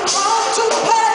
I want to pass.